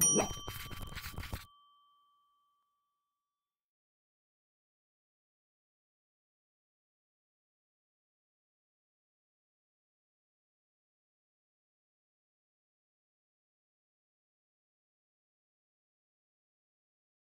Yeah.